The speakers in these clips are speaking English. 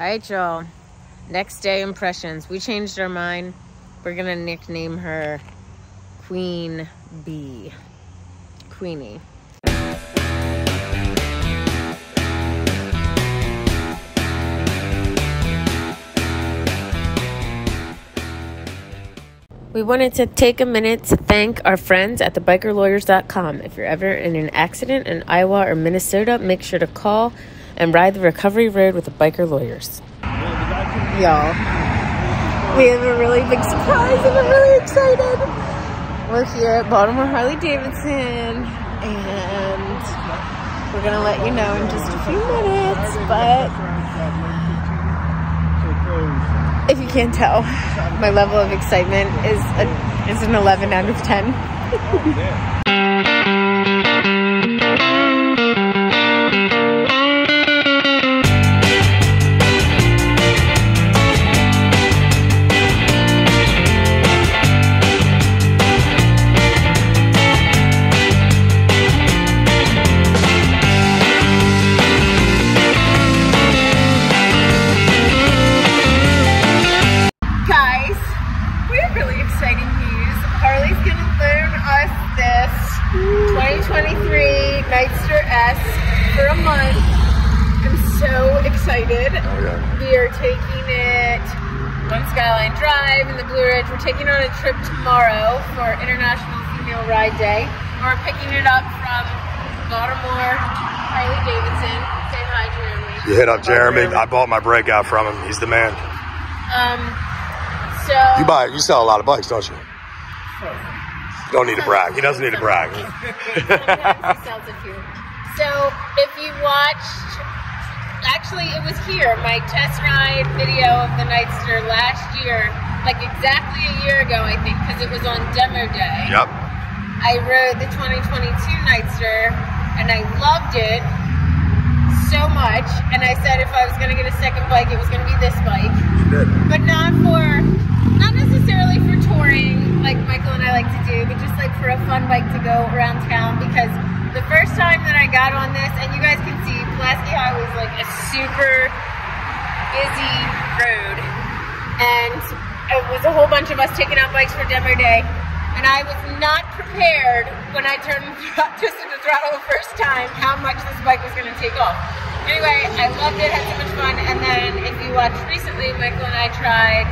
All right, y'all. Next day impressions. We changed our mind. We're gonna nickname her Queen Bee. Queenie. We wanted to take a minute to thank our friends at thebikerlawyers.com. If you're ever in an accident in Iowa or Minnesota, make sure to call and ride the recovery road with the biker lawyers. Y'all, we have a really big surprise and I'm really excited. We're here at Baltimore Harley Davidson and we're gonna let you know in just a few minutes, but if you can't tell, my level of excitement is a, is an 11 out of 10. International Female Ride Day. We're picking it up from Baltimore Harley Davidson. Say hi, Jeremy. You hit up Jeremy. I bought my breakout from him. He's the man. Um, so You buy, you sell a lot of bikes, don't you? You don't need to brag. He doesn't need to brag. Sells a few. So if you watched, actually it was here, my test ride video of the Nightster last year, like exactly a year ago, I think, because it was on demo day. Yep. I rode the 2022 Nightster and I loved it so much. And I said if I was going to get a second bike, it was going to be this bike. But not for, not necessarily for touring like Michael and I like to do, but just like for a fun bike to go around town because the first time that I got on this, and you guys can see Pulaski Highway is like a super busy road. And it was a whole bunch of us taking out bikes for demo day. And I was not prepared when I turned twisted the throttle the first time how much this bike was going to take off. Anyway, I loved it, had so much fun. And then if you watched recently, Michael and I tried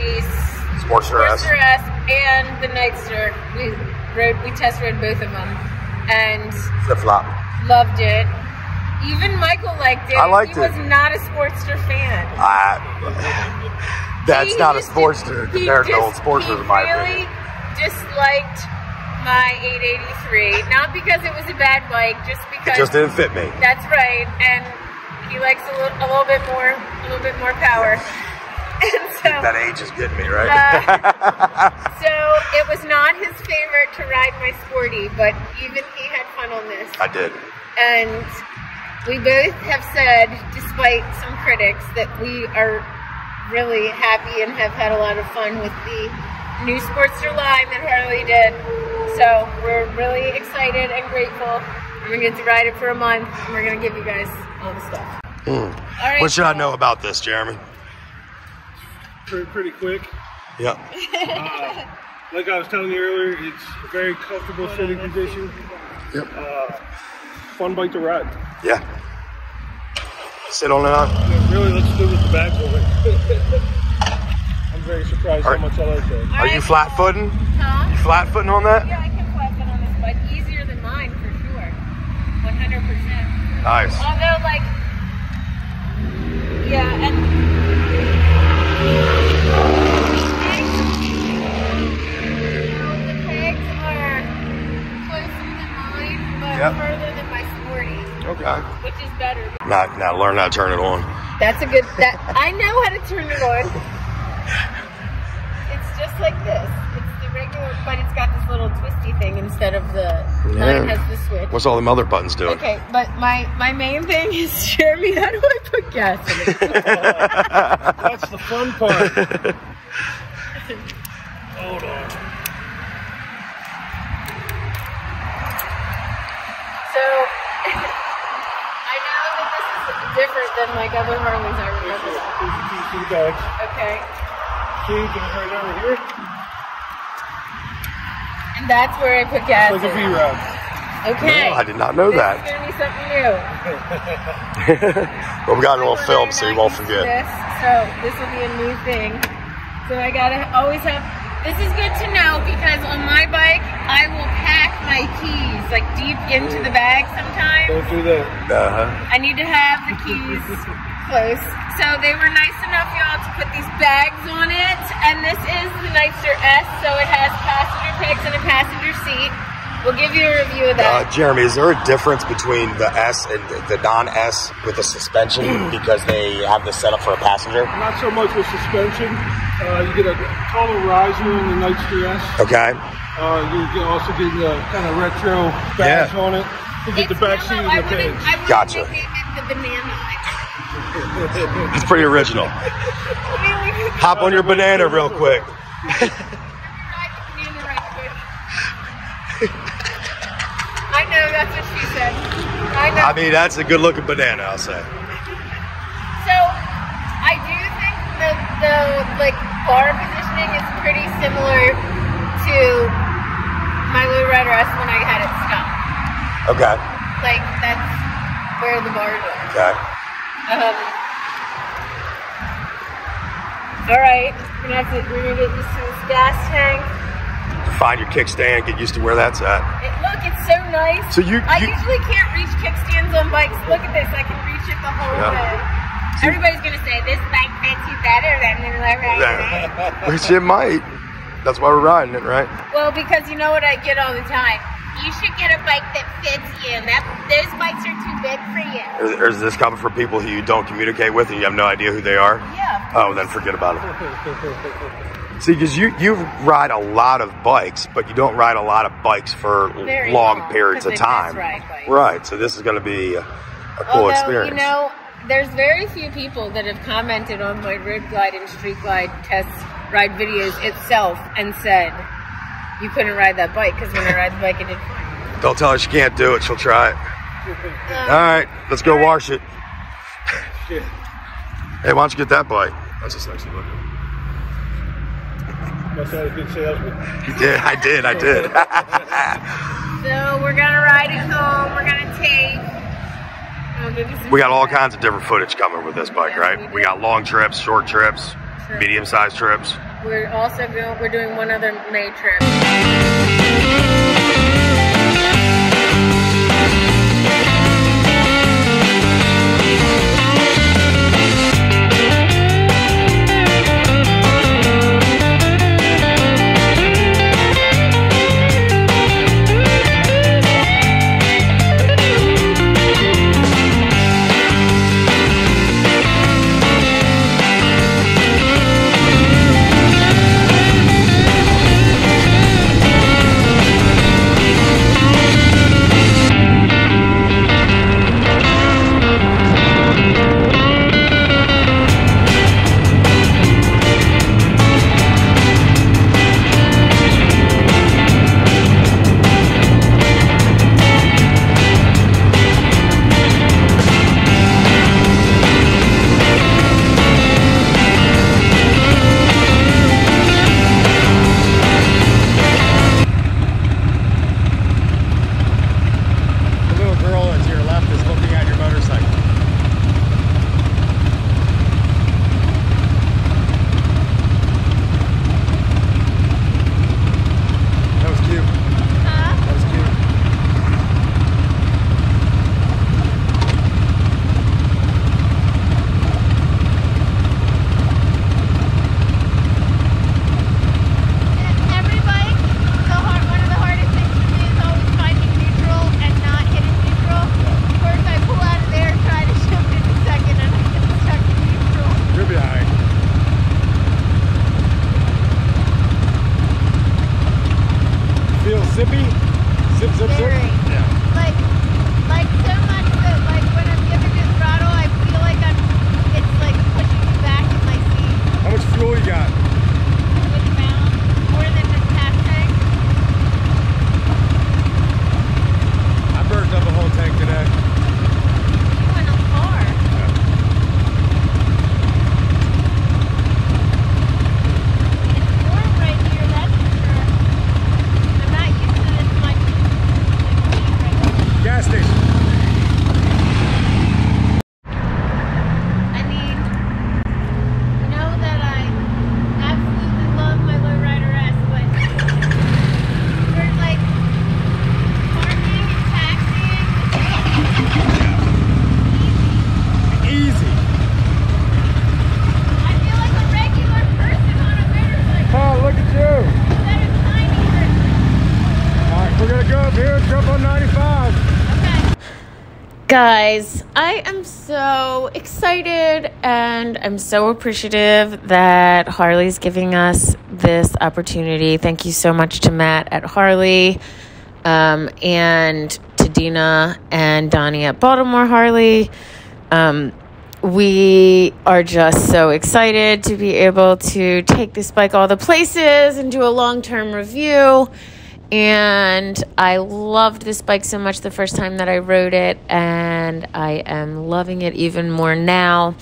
the Sportster S. Sportster S and the Nightster. We rode, we test rode both of them, and Flip flop. loved it. Even Michael liked it. I liked he it. was not a Sportster fan. Ah, that's He not a Sportster compared to old Sportsters, he in my really opinion. disliked my 883, not because it was a bad bike, just because It just didn't fit me. that's right, and he likes a little, a little bit more, a little bit more power. And so, That age is getting me, right? Uh, so it was not his favorite to ride my sporty, but even he had fun on this. I did. And we both have said, despite some critics, that we are really happy and have had a lot of fun with the new Sportster line that Harley did. So we're really excited and grateful. We're gonna get to ride it for a month, and we're gonna give you guys all the stuff. All right. What should I know about this, Jeremy? pretty, pretty quick. Yep. Like I was telling you earlier, it's a very comfortable sitting position. Yep. Uh, fun bike to ride. Yeah. Sit on it. on. It really looks good with the back of it. I'm very surprised Are- how much I like that. Are you flat footing? Huh? You flat footing on that? Yeah, I can flat foot on this bike. Easier than mine for sure. 100%. Nice. Although, like, yeah, and Now, now learn how to turn it on. That's a good. That I know how to turn it on. It's just like this. It's the regular, but it's got this little twisty thing instead of the. Mine Yeah. has the switch. What's all the other buttons doing? Okay, but my my main thing is Jeremy. How do I put gas in it? That's the fun part. Hold on. So different than like other Harleys. I remember that. bags. Okay. See, goes right over here. And that's where I put gas. Like a in. V-Rod. Okay. Oh, I did not know this that. is gonna be something new. Well, we got it on Michael film, so are you won't forget. This, so this will be a new thing. So I gotta always have. This is good to know because on my bike I will pack my keys like deep into the bag sometimes. Don't do that. Uh-huh. I need to have the keys close. So they were nice enough, y'all, to put these bags on it. And this is the Nightster S, so it has passenger pegs and a passenger seat. We'll give you a review of Uh, that. Jeremy, is there a difference between the S and the non-S with the suspension because they have this set up for a passenger? Not so much with suspension. Uh, you get a taller riser on the Nightster S. Okay. Uh, you can also get the kind of retro badge Yeah. on it. You get the back seat yellow. and I the wouldn't, pegs. I wouldn't Gotcha. think they meant the banana. It's pretty original. Hop on your banana real quick. Ride the banana right quick. I know, that's what she said. I know. I mean, that's a good looking banana, I'll say. So I do think the the like bar positioning is pretty similar to my Rider S when I had it stopped. Okay. Like that's where the bar was. Okay. Um, all right, we're gonna have to we're gonna get used to this gas tank. Find your kickstand, get used to where that's at. It, look, it's so nice. So you- I you- usually can't reach kickstands on bikes. Look at this, I can reach it the whole Yeah. way. Everybody's gonna say this bike fits you better than the Rider. Which it might. That's why we're riding it, right? Well, because you know what I get all the time. You should get a bike that fits you. That those bikes are too big for you. Or, or is this coming from people who you don't communicate with and you have no idea who they are? Yeah. Oh, then forget about it. See, because you you ride a lot of bikes, but you don't ride a lot of bikes for Very long long, periods of time. Right. So this is going to be a, a cool Although experience. you know, there's very few people that have commented on my road glide and street glide test ride videos itself and said you couldn't ride that bike because when I ride the bike, I did. fine. don't tell her she can't do it; she'll try it. Um, All right, let's go all right. wash it. Shit. Hey, why don't you get that bike? That's just nice looking. Must have a good salesman. Yeah, I did. I did. So we're gonna ride it home. We're gonna take. oh, this we got all kinds of different footage coming with this bike, Yes, right? we We got long trips, short trips, True. medium-sized trips. We're also going. We're doing one other May trip. Zip, zip, zip? Yeah. Like, like so much that like when I'm giving it throttle, I feel like I'm, it's like pushing me back in my seat. How much fuel you got? Which amount more than this half tank. I burned up a whole tank today. Guys, I am so excited and I'm so appreciative that Harley's giving us this opportunity. Thank you so much to Matt at Harley um, and to Dina and Donnie at Baltimore Harley. Um, we are just so excited to be able to take this bike all the places and do a long term review. And I loved this bike so much the first time that I rode it, and I am loving it even more now.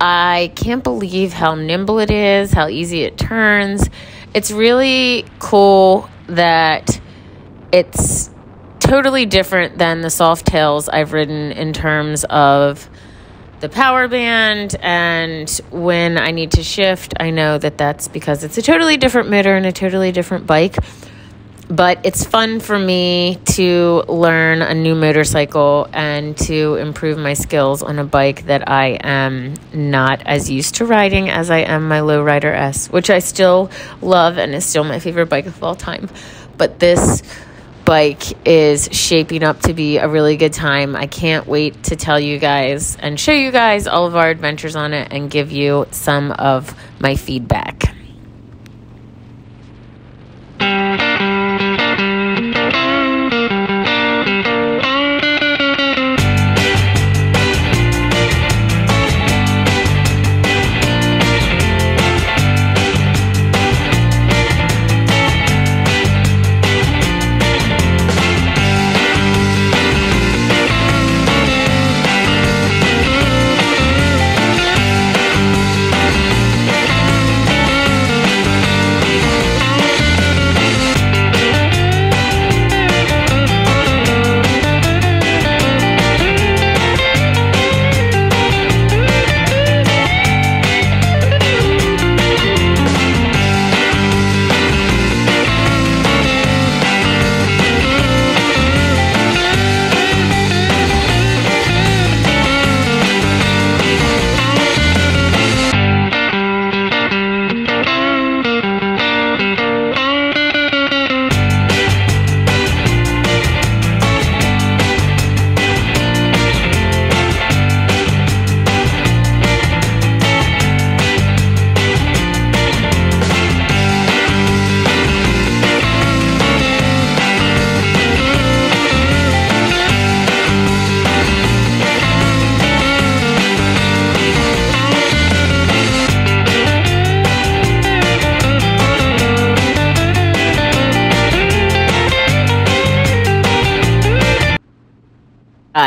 I can't believe how nimble it is, how easy it turns. It's really cool that it's totally different than the Softails I've ridden in terms of the power band and when I need to shift, I know that that's because it's a totally different motor and a totally different bike. But it's fun for me to learn a new motorcycle and to improve my skills on a bike that I am not as used to riding as I am my Lowrider S, which I still love and is still my favorite bike of all time. But this bike is shaping up to be a really good time. I can't wait to tell you guys and show you guys all of our adventures on it and give you some of my feedback.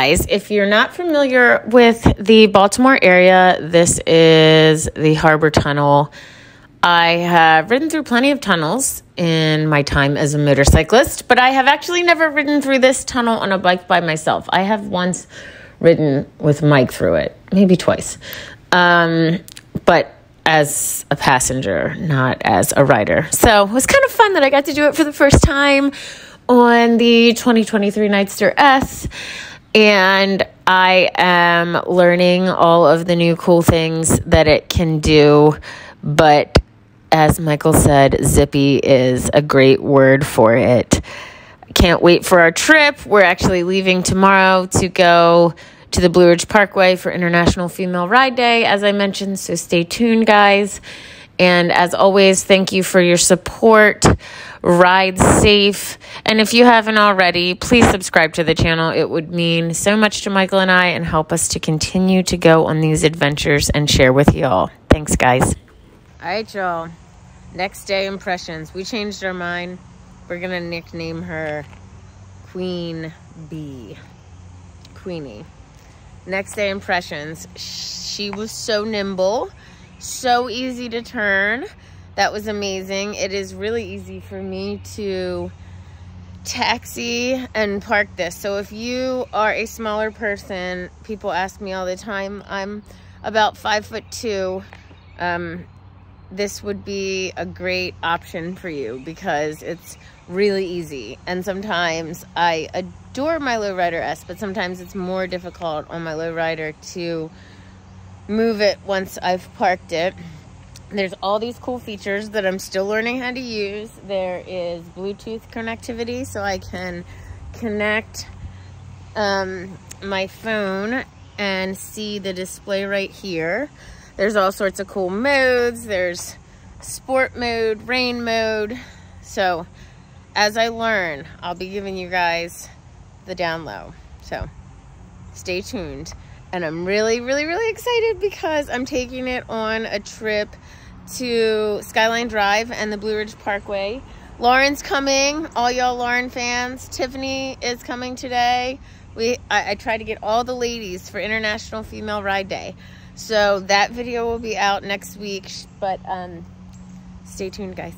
Guys, if you're not familiar with the Baltimore area, this is the Harbor Tunnel. I have ridden through plenty of tunnels in my time as a motorcyclist, but I have actually never ridden through this tunnel on a bike by myself. I have once ridden with Mike through it, maybe twice. Um, but as a passenger, not as a rider. So it was kind of fun that I got to do it for the first time on the 2023 Nightster S and I am learning all of the new cool things that it can do. But as Michael said, zippy is a great word for it. Can't wait for our trip. We're actually leaving tomorrow to go to the Blue Ridge Parkway for International Female Ride Day, as I mentioned. So stay tuned, guys. And as always, thank you for your support. Ride safe. And if you haven't already, please subscribe to the channel. It would mean so much to Michael and I and help us to continue to go on these adventures and share with you all. Thanks, guys. All right, y'all. Next day impressions. We changed our mind. We're going to nickname her Queen Bee. Queenie. Next day impressions. She was so nimble so easy to turn. That was amazing. It is really easy for me to taxi and park this. So if you are a smaller person, people ask me all the time, I'm about five foot two. Um, this would be a great option for you because it's really easy. And sometimes I adore my lowrider S, but sometimes it's more difficult on my lowrider to move it once I've parked it. There's all these cool features that I'm still learning how to use. There is Bluetooth connectivity so I can connect um, my phone and see the display right here. There's all sorts of cool modes. There's sport mode, rain mode. So as I learn, I'll be giving you guys the down low. So stay tuned. And I'm really, really, really excited because I'm taking it on a trip to Skyline Drive and the Blue Ridge Parkway. Lauren's coming, all y'all Lauren fans. Tiffany is coming today. We I, I tried to get all the ladies for International Female Ride Day. So that video will be out next week, but um, stay tuned, guys.